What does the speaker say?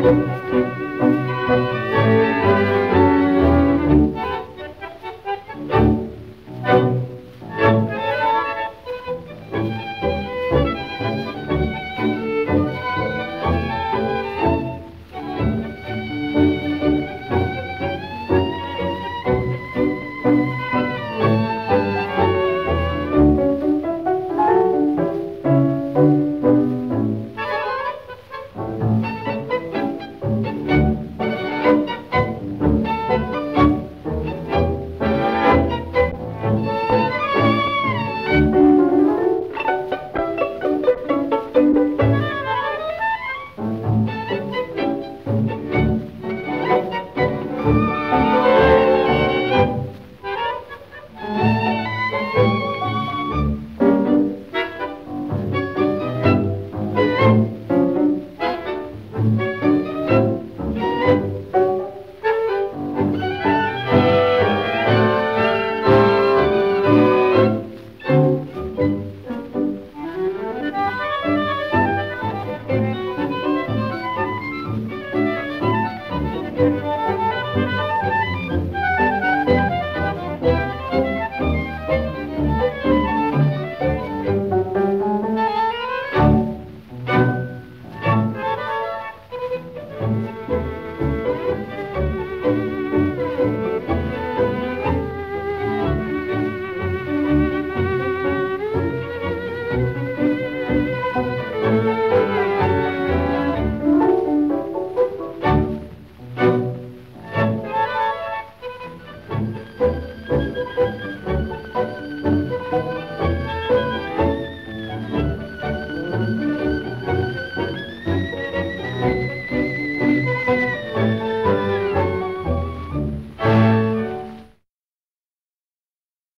Música